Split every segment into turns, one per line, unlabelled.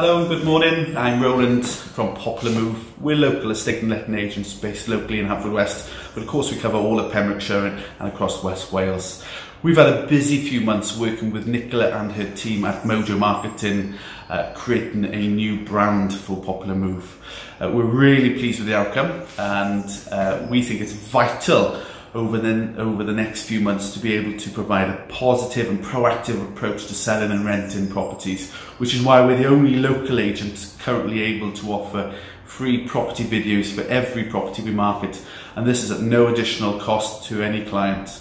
Hello and good morning. I'm Roland from Popular Move. We're local estate and letting agents based locally in West, but of course we cover all of Pembrokeshire and across West Wales. We've had a busy few months working with Nicola and her team at Mojo Marketing, uh, creating a new brand for Popular Move. Uh, we're really pleased with the outcome and uh, we think it's vital over the, over the next few months to be able to provide a positive and proactive approach to selling and renting properties, which is why we're the only local agent currently able to offer free property videos for every property we market. And this is at no additional cost to any client.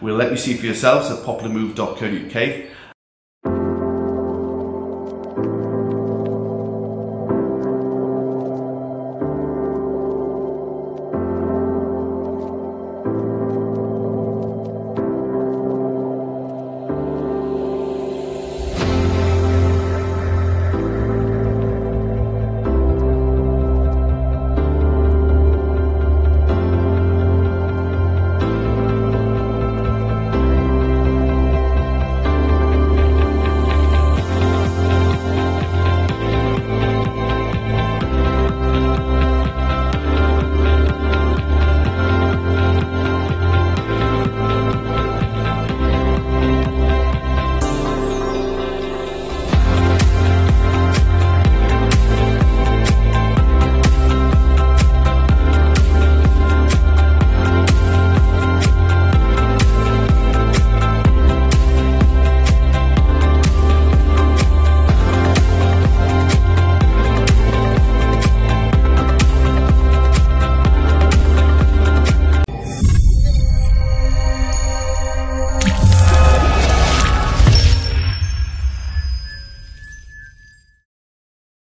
We'll let you see for yourselves at popularmove.co.uk